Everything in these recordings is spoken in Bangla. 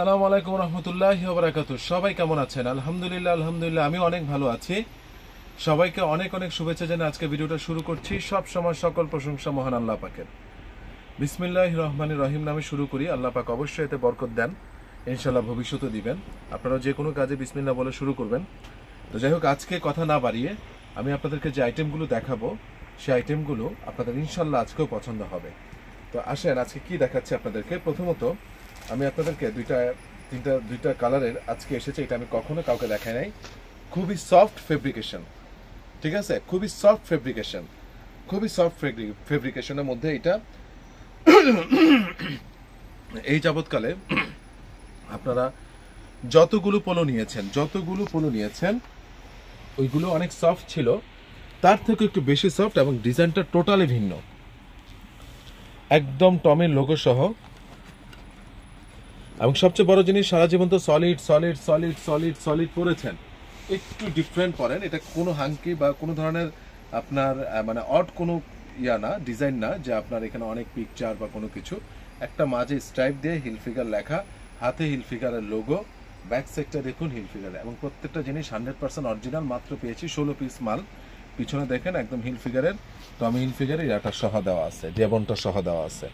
সালাম আলাইকুম রহমতুল্লাহ বারাকাতু সবাই কেমন আছেন? আলহামদুলিল্লাহ আলহামদুলিল্লাহ আমি অনেক ভালো আছি। সবাইকে অনেক অনেক শুভেচ্ছা জানিয়ে আজকে ভিডিওটা শুরু করছি। সব সময় সকল প্রশংসা মহান আল্লাহ পাকের। বিসমিল্লাহ রহমান রহিম নামে শুরু করি। আল্লাহ পাক অবশ্যই এতে বরকত দেন। ইনশাল্লাহ ভবিষ্যতে দিবেন। আপনারা যে কোনো কাজে বিসমিল্লাহ বলে শুরু করবেন। তো যাই হোক, আজকে কথা না বাড়িয়ে আমি আপনাদেরকে যে আইটেমগুলো দেখাবো, সেই আইটেমগুলো আপনাদের ইনশাল্লাহ আজকেও পছন্দ হবে। তো আসেন, আজকে কি দেখাচ্ছি আপনাদেরকে? প্রথমত আমি আপনাদেরকে দুইটা, তিনটা, দুইটা কালারের আজকে এসেছে, এটা আমি কখনো কাউকে দেখাই নাই। খুবই সফট ফেব্রিকেশন ঠিক আছে? খুবই সফট ফেব্রিকেশন খুবই সফট ফেব্রিকেশনের মধ্যে এটা। এই যাবৎকালে আপনারা যতগুলো পোলো নিয়েছেন, যতগুলো পোলো নিয়েছেন, ওইগুলো অনেক সফট ছিল। তার থেকে একটু বেশি সফট এবং ডিজাইনটা টোটালি ভিন্ন। একদম টমের লোগো সহ এবং সবচেয়ে বড় জিনিস, সারা জীবন তো solid solid solid solid solid পরেছেন একটু ডিফারেন্ট পরেন এটা কোনো হাঙ্কি বা কোনো ধরনের আপনার মানে অড কোনো ইয়া না ডিজাইন না যে আপনার এখানে অনেক পিকচার বা কোনো কিছু। একটা মাঝে স্ট্রাইপ দিয়ে হিল ফিগার লেখা, হাতে হিল ফিগারের লোগো ব্যাক সেক্টর দেখুন হিল ফিগার এবং প্রত্যেকটা জিনিস হান্ড্রেড পার্সেন্ট অরিজিনাল মাত্র পেয়েছি ষোলো পিস মাল। পিছনে দেখেন একদম হিল ফিগারের তো আমি হিল ফিগারের ইয়াটা সহ দেওয়া আছে ডেবনটা সহ দেওয়া আছে।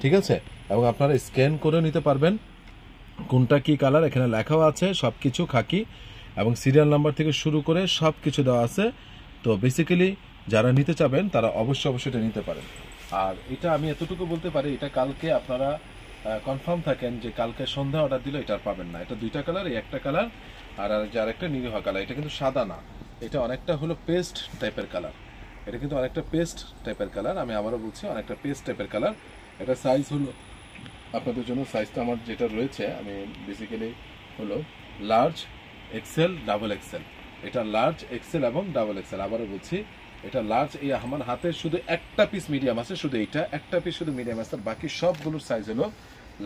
ঠিক আছে? এবং আপনারা স্ক্যান করে নিতে পারবেন। কোনটা কি কালার এখানে লেখাও আছে সব কিছু খাকি। এবং সিরিয়াল নাম্বার থেকে শুরু করে সব কিছু দেওয়া আছে। তো বেসিক্যালি যারা নিতে চাবেন, তারা অবশ্যই অবশ্যই এটা নিতে পারেন। আর এটা আমি এতটুকু বলতে পারি, এটা কালকে আপনারা কনফার্ম থাকেন যে কালকে সন্ধ্যা অর্ডার দিলে, এটা আর পাবেন না। এটা দুইটা কালার এই একটা কালার আর আর যে আরেকটা নিরীহ কালার এটা কিন্তু সাদা না। এটা অনেকটা হলো পেস্ট টাইপের কালার এটা কিন্তু অনেকটা পেস্ট টাইপের কালার আমি আবারও বলছি, অনেকটা পেস্ট টাইপের কালার এটা সাইজ হলো আপনাদের জন্য সাইজটা আমার যেটা রয়েছে, আমি বেসিক্যালি হলো লার্জ এক্সেল ডাবল এক্সেল এটা লার্জ এক্সেল এবং ডাবল এক্সেল আবারও বলছি, এটা লার্জ এই আমার হাতে শুধু একটা পিস মিডিয়াম আছে, শুধু এইটা, একটা পিস শুধু মিডিয়াম আছে। বাকি সবগুলোর সাইজ হলো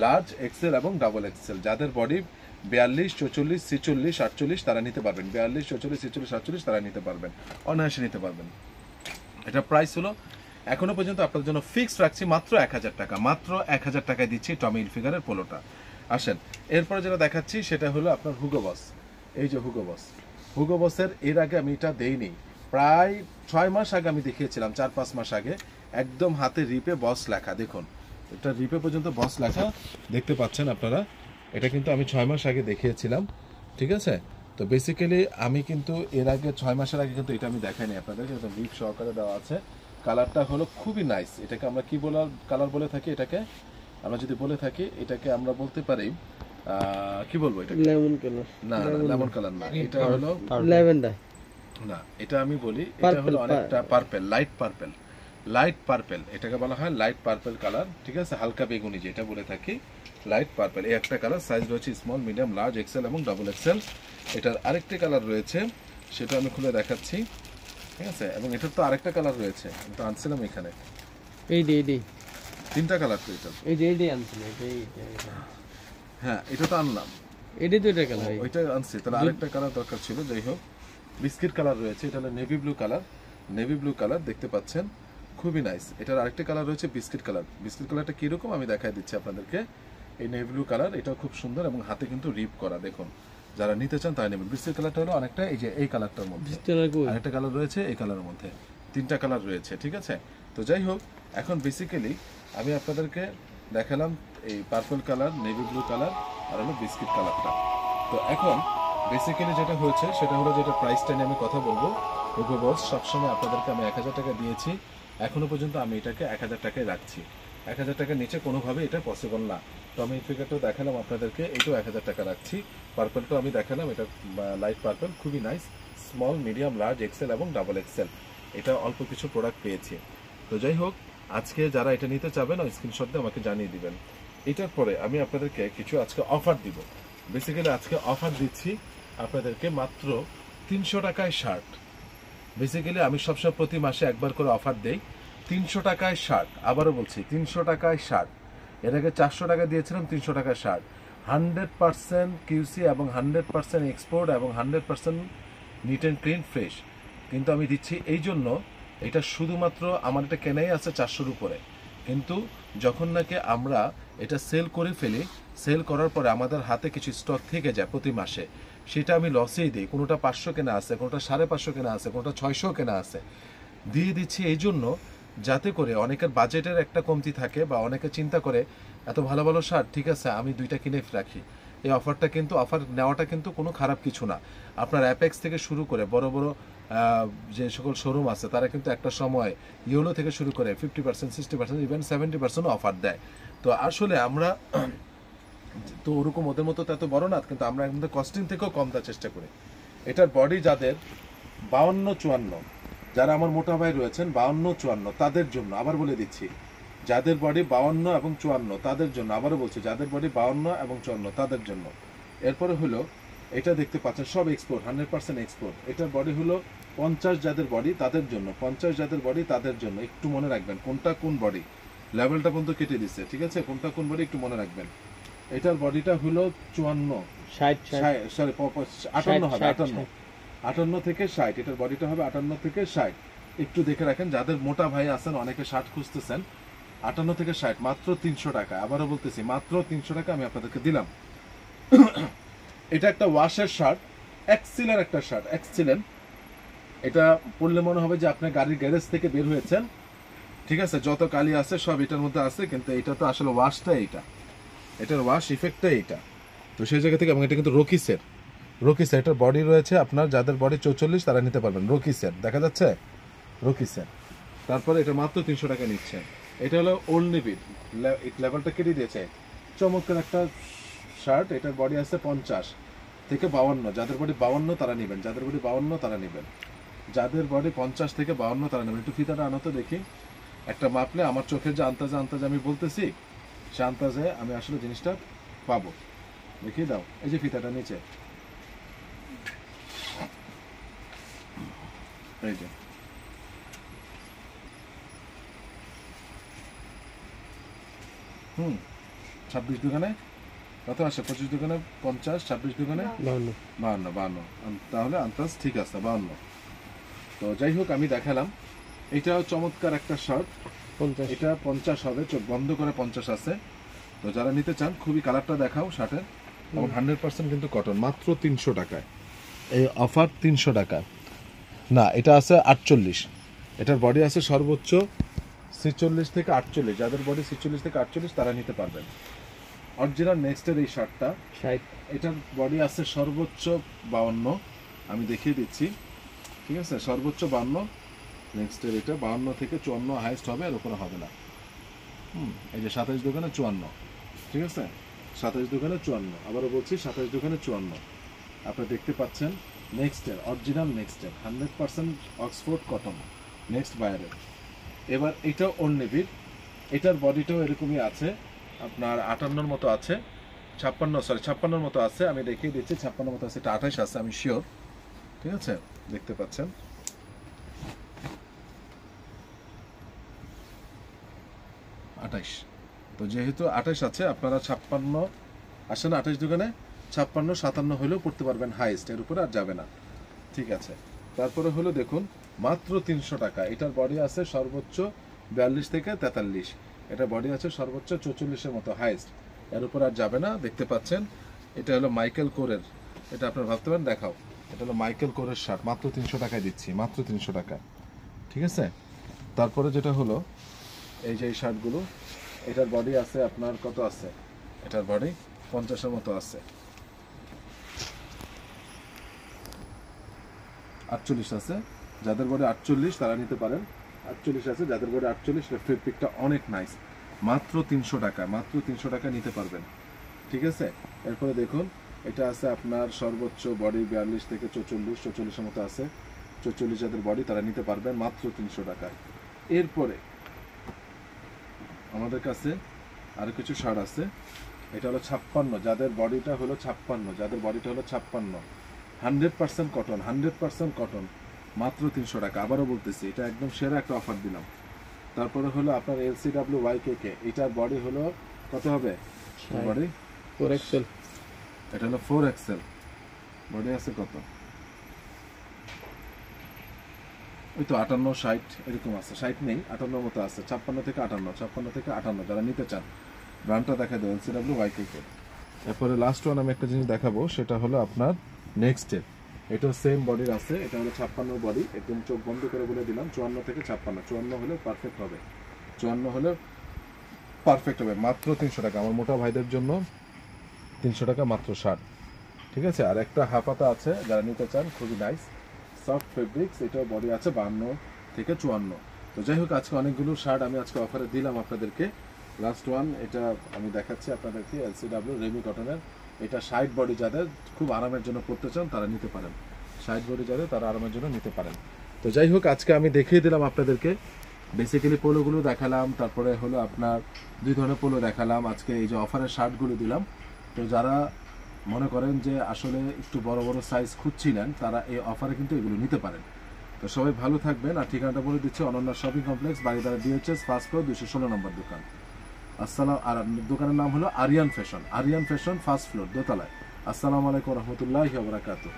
লার্জ এক্সেল এবং ডাবল এক্সেল যাদের বডি বিয়াল্লিশ, চৌচল্লিশ, ছিচল্লিশ, আটচল্লিশ, তারা নিতে পারবেন। বিয়াল্লিশ, চৌচল্লিশ, ছিচল্লিশ, আটচল্লিশ, তারা নিতে পারবেন। অনায়াসে নিতে পারবেন। এটা প্রাইস হলো এখনও পর্যন্ত আপনাদের জন্য ফিক্সড রাখছি মাত্র এক হাজার টাকা, মাত্র এক হাজার টাকায় দিচ্ছি টমি ইলফিগারের পোলোটা। আসেন, এরপরে যেটা দেখাচ্ছি সেটা হলো আপনার হুগো বস এই যে হুগো বস হুগো বসের এর আগে আমি এটা দেইনি। প্রায় ছয় মাস আগে আমি দেখিয়েছিলাম, চার পাঁচ মাস আগে। একদম হাতে রিপে বস লেখা, দেখুন। এটা রিপে পর্যন্ত বস লেখা। দেখতে পাচ্ছেন আপনারা, এটা কিন্তু আমি ছয় মাস আগে দেখিয়েছিলাম, ঠিক আছে? তো বেসিক্যালি আমি কিন্তু এর আগে, ছয় মাসের আগে কিন্তু এটা আমি দেখাইনি আপনাদের রিপ সহকারে দেওয়া আছে। কালারটা হলো খুবই নাইস এটাকে আমরা কি বলার কালার বলে থাকি এটাকে? আমরা যদি বলে থাকি এটাকে আমরা বলতে পারি আহ, কি বলব এটা লেমন কালার না লেমন কালার না। এটা হলো ল্যাভেন্ডার না এটা আমি বলি এটা হলো অনেকটা purple light purple light purple এটাকে বলা হয় লাইট পার্পেল কালার ঠিক আছে? হালকা বেগুনি যেটা বলে থাকি লাইট পার্পেল এই একটা কালার সাইজ রয়েছে স্মল মিডিয়াম লার্জ এক্সেল এবং ডাবল এক্সেল এটার আরেকটি কালার রয়েছে সেটা আমি খুলে দেখাচ্ছি। ঠিক আছে? এবং এটার তো আরেকটা কালার রয়েছে। তো আনছিলাম এখানে। এই ডে এই ডে তিনটা কালার তো এটা। এই যে এই এটা হ্যাঁ এটা তো আনলাম। এটা তো এটা কালার ওইটা আনছি। তাহলে আরেকটা কালার দরকার ছিল যাই হোক। বিস্কিট কালার রয়েছে এটা হলো navy blue colour navy blue colour দেখতে পাচ্ছেন। খুবই নাইস এটার আরেকটা কালার রয়েছে বিস্কিট কালার বিস্কিট কালারটা কীরকম? আমি দেখাই দিচ্ছি আপনাদেরকে। এই নেভি ব্লু কালার এটাও খুব সুন্দর এবং হাতে কিন্তু রিপ করা দেখুন। যারা নিতে চান তাই নেবেন। বিস্কিট কালারটা হলো অনেকটা এই যে এই কালারটার মধ্যে। আরেকটা কালার রয়েছে এই কালারের মধ্যে। তিনটা কালার রয়েছে ঠিক আছে? তো যাই হোক এখন বেসিক্যালি আমি আপনাদেরকে দেখালাম এই purple colour navy blue colour আর হলো বিস্কিট কালারটা। তো এখন বেসিক্যালি যেটা হয়েছে সেটা হলো যেটা প্রাইসটা নিয়ে আমি কথা বলব। হুগো বস সবসময় আপনাদেরকে আমি এক হাজার টাকা দিয়েছি। এখনও পর্যন্ত আমি এটাকে এক হাজার টাকায় রাখছি। এক হাজার টাকার নিচে কোনোভাবে এটা পসিবল না। তো আমি এই ফিগারটাও দেখালাম আপনাদেরকে, এটাও এক হাজার টাকা রাখছি। পার্পলটাও আমি দেখালাম, এটা লাইট পার্পল খুবই nice small medium large XL এবং ডাবল এক্সেল এটা অল্প কিছু প্রোডাক্ট পেয়েছি। তো যাই হোক, আজকে যারা এটা নিতে চাবেন, ওই স্ক্রিনশট দিয়ে আমাকে জানিয়ে দিবেন। এটার পরে আমি আপনাদেরকে কিছু আজকে অফার দিব। বেসিক্যালি আজকে অফার দিচ্ছি আপনাদেরকে মাত্র তিনশো টাকায় শার্ট বেসিক্যালি আমি সবসময় প্রতি মাসে একবার করে অফার দেই। তিনশো টাকায় শার্ট আবারও বলছি, তিনশো টাকায় শার্ট এর আগে চারশো টাকা দিয়েছিলাম, তিনশো টাকা শার্ট হান্ড্রেড পার্সেন্ট কিউসি এবং হান্ড্রেড পার্সেন্ট এক্সপোর্ট এবং hundred percent neat and clean fresh. কিন্তু আমি দিচ্ছি এই জন্য এটা শুধুমাত্র আমার এটা কেনাই আছে চারশোর উপরে। কিন্তু যখন নাকি আমরা এটা সেল করে ফেলি, সেল করার পরে আমাদের হাতে কিছু স্টক থেকে যায় প্রতি মাসে, সেটা আমি লসেই দিই। কোনোটা পাঁচশো কেনা আছে, কোনোটা সাড়ে পাঁচশো কেনা আছে, কোনোটা ছয়শো কেনা আছে। দিয়ে দিচ্ছি এই জন্য যাতে করে অনেকের বাজেটের একটা কমতি থাকে বা অনেকে চিন্তা করে, এত ভালো ভালো শার্ট, ঠিক আছে, আমি দুইটা কিনে রাখি। এই অফারটা কিন্তু, অফার নেওয়াটা কিন্তু কোনো খারাপ কিছু না। আপনার অ্যাপেক্স থেকে শুরু করে বড় বড় যে সকল শোরুম আছে, তারা কিন্তু একটা সময় ইউলো থেকে শুরু করে fifty percent sixty percent even seventy percent offer দেয়। তো আসলে আমরা, তো ওরকম ওদের মতো এত বড় না, কিন্তু আমরা আমাদের কস্টিং থেকেও কম দেওয়ার চেষ্টা করি। এটার বডি যাদের, বাউন্ন চুয়ান্ন। যারা আমার মোটা ভাই রয়েছেন বাউন্ন চুয়ান্ন তাদের জন্য আবার বলে দিচ্ছি যাদের বডি বাউন্ন এবং চুয়ান্ন তাদের জন্য আবারও বলছি যাদের বডি বাউন্ন এবং চুয়ান্ন তাদের জন্য। এরপরে হলো এটা দেখতে পাচ্ছেন সব এক্সপোর্ট হান্ড্রেড পার্সেন্ট এক্সপোর্ট এটার বডি হলো পঞ্চাশ যাদের বডি তাদের জন্য পঞ্চাশ যাদের বডি তাদের জন্য একটু মনে রাখবেন কোনটা কোন বডি লেভেলটা পর্যন্ত কেটে দিচ্ছে ঠিক আছে? কোনটা কোন বডি একটু মনে রাখবেন। এটার বডিটা হলো চুয়ান্ন সরি আটান্ন হবে আটান্ন। আটান্ন থেকে ষাট, এটার বডিটা হবে আটান্ন থেকে ষাট। একটু দেখে রাখেন, যাদের মোটা ভাই আছেন, অনেকে ষাট খুঁজতেছেন। আটান্ন থেকে ষাট, মাত্র তিনশো টাকা। আবারও বলতেছি, মাত্র তিনশো টাকা আমি আপনাদেরকে দিলাম। এটা একটা ওয়াশের শার্ট এক্সিলের একটা শার্ট এক্সিলেন। এটা পড়লে মনে হবে যে আপনি গাড়ির গ্যারেজ থেকে বের হয়েছেন। ঠিক আছে, যত কালি আছে, সব এটার মধ্যে আছে, কিন্তু এটা তো আসলে ওয়াশটা এইটা এটার ওয়াশ ইফেক্টটা এইটা তো সেই জায়গা থেকে, এবং এটা কিন্তু রকিসের রকিসের এটার বডি রয়েছে আপনার, যাদের বডি চৌচল্লিশ, তারা নিতে পারবেন। রকিসের দেখা যাচ্ছে? রকিসের তারপরে এটা মাত্র তিনশো টাকা নিচ্ছে। এটা হলো ওল্ড নেভির লেভেলটা কেটে দিয়েছে। চমৎকার একটা শার্ট, এটার বডি আছে পঞ্চাশ থেকে বাউন্ন। যাদের বডি বাউন্ন, তারা নেবেন। যাদের বডি বাউন্ন, তারা নেবেন। যাদের বডি পঞ্চাশ থেকে বাউন্ন, তারা নেবেন। একটু ফিতাটা আনো তো দেখি। একটা মাপলে আমার চোখের যে আন্তাজে আন্তাজে আমি বলতেছি, সে আন্তাজে আমি আসলে জিনিসটা পাবো। দেখিয়ে দাও। এই যে ফিতাটা নিচে। এই যে। হুম ছাব্বিশ দোকানে কত আসে? পঁচিশ দোকানে পঞ্চাশ? ছাব্বিশ দোকানে বাহান্ন। বাহান্ন। আম- তাহলে আন্দাজ ঠিক আছে বাহান্ন। তো যাই হোক আমি দেখালাম। এটাও চমৎকার একটা শার্ট পঞ্চাশ। এটা পঞ্চাশ হবে চোখ বন্ধ করে পঞ্চাশ আছে। তো যারা নিতে চান খুবই কালারটা দেখাও শার্টের এবং হান্ড্রেড পার্সেন্ট কিন্তু কটন মাত্র তিনশো টাকায়। এই অফার তিনশো টাকা না এটা আছে আটচল্লিশ। এটার বডি আছে সর্বোচ্চ ছেচল্লিশ থেকে আটচল্লিশ। যাদের বডি ছেচল্লিশ থেকে আটচল্লিশ তারা নিতে পারবেন। অরিজিনাল নেক্সটের এই শার্টটা এটার বডি আছে সর্বোচ্চ বাউন্ন। আমি দেখিয়ে দিচ্ছি। ঠিক আছে? সর্বোচ্চ বাউন্ন। নেক্সটের এটা বাউন্ন থেকে চুয়ান্ন হাইস্ট হবে এর উপরে হবে না। হুম এই যে সাতাইশ দোকানে চুয়ান্ন। ঠিক আছে? সাতাইশ দোকানে চুয়ান্ন। আবারও বলছি সাতাইশ দোকানে চুয়ান্ন। আপনি দেখতে পাচ্ছেন নেক্সটের original নেক্সটের hundred percent Oxford cotton Next বায়ারের এবার এটাও অন্যবির এটার বডিটাও এরকমই আছে। আপনার আটান্নর মতো আছে। ছাপ্পান্ন সরি ছাপ্পান্নর মতো আছে। আমি দেখিয়ে দিচ্ছি ছাপ্পান্ন মতো আছে, এটা আঠাশ আছে, আমি শিওর ঠিক আছে? দেখতে পাচ্ছেন? আঠাইশ তো যেহেতু আঠাইশ আছে, আপনারা ছাপ্পান্ন আসে না আঠাইশ দোকানে। ছাপ্পান্ন, সাতান্ন হলেও পড়তে পারবেন হাইস্ট এর উপরে আর যাবে না। ঠিক আছে। তারপরে হলো দেখুন, মাত্র তিনশো টাকা। এটার বডি আছে সর্বোচ্চ বিয়াল্লিশ থেকে তেতাল্লিশ। এটা বডি আছে সর্বোচ্চ চৌচল্লিশের মতো হাইস্ট এর উপর আর যাবে না, দেখতে পাচ্ছেন। এটা হলো মাইকেল কোরের এটা আপনার ভাবতে পারেন, দেখাও। এটা হলো মাইকেল কোরের শার্ট মাত্র তিনশো টাকায় দিচ্ছি, মাত্র তিনশো টাকা। ঠিক আছে? তারপরে যেটা হলো, এই যে এই শার্টগুলো এটার বডি আছে আপনার কত আছে? এটার বডি পঞ্চাশের মতো আছে। আটচল্লিশ আছে। যাদের বডি আটচল্লিশ, তারা নিতে পারেন। আটচল্লিশ আছে, যাদের বডি আটচল্লিশ লেফটের পিকটা অনেক নাইস মাত্র তিনশো টাকা মাত্র তিনশো টাকা নিতে পারবেন। ঠিক আছে? এরপরে দেখুন, এটা আছে আপনার সর্বোচ্চ বডি বিয়াল্লিশ থেকে চৌচল্লিশ, চৌচল্লিশের মতো আছে। চৌচল্লিশ যাদের বডি, তারা নিতে পারবেন মাত্র তিনশো টাকায়। এরপরে আমাদের কাছে আরও কিছু শার্ট আছে। এটা হলো ছাপ্পান্ন, যাদের বডিটা হলো ছাপ্পান্ন, যাদের বডিটা হলো ছাপ্পান্ন। Hundred percent cotton hundred percent cotton মাত্র তিনশো টাকা। আবারও বলতেছি এটা একদম সেরা একটা অফার দিলাম। তারপরে হলো আপনার LC W Y K K এটার বডি হলো কত হবে? বডি ফোর এক্সেল এটা হলো ফোর এক্সেল বডি আছে কত? ওই তো আটান্ন ষাট এরকম আছে। ষাট নেই আটান্ন মতো আছে। ছাপ্পান্ন থেকে আটান্ন ছাপ্পান্ন থেকে আটান্ন যারা নিতে চান ব্র্যান্ডটা দেখা দেবেন LC W Y K K এরপরে লাস্ট ওয়ান আমি একটা জিনিস দেখাবো সেটা হলো আপনার নেক্সটের এটা সেম বডির আছে, এটা হলো ছাপ্পান্ন বডি একদম চোখ বন্ধ করে বলে দিলাম, চুয়ান্ন থেকে ছাপ্পান্ন, চুয়ান্ন হলে পারফেক্ট হবে। চুয়ান্ন হলে পারফেক্ট হবে, মাত্র তিনশো টাকা, আমার মোটা ভাইদের জন্য তিনশো টাকা মাত্র ষাট। ঠিক আছে? আর একটা হাফাতা আছে, যারা নিতে চান, খুবই নাইস সফট ফেব্রিক্স এটাও বডি আছে বান্ন থেকে চুয়ান্ন। তো যাই হোক, আজকে অনেকগুলো শার্ট আমি আজকে অফারে দিলাম আপনাদেরকে। লাস্ট ওয়ান এটা আমি দেখাচ্ছি আপনাদেরকে এলসিডাব্লিউ রেমি কটনের এটা সাইড বডি যাদের খুব আরামের জন্য পড়তে চান, তারা নিতে পারেন। সাইড বডি যাদের, তারা আরামের জন্য নিতে পারেন। তো যাই হোক, আজকে আমি দেখিয়ে দিলাম আপনাদেরকে। বেসিক্যালি পোলোগুলো দেখালাম, তারপরে হলো আপনার দুই ধরনের পোলো দেখালাম। আজকে এই যে অফারের শার্টগুলো দিলাম। তো যারা মনে করেন যে আসলে একটু বড় বড় সাইজ খুঁজছিলেন, তারা এই অফারে কিন্তু এগুলো নিতে পারেন। তো সবাই ভালো থাকবেন। আর ঠিকানাটা বলে দিচ্ছে, Ananya shopping complex Baridhara DOHS first floor দুশো ষোলো নম্বর দোকান। আসসালাম, আর দোকানের নাম হলো Aryan fashion Aryan fashion first floor, দোতলায়। আসসালামু আলাইকুম রহমতুল্লাহ বারাকাতুহ।